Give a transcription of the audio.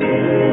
day.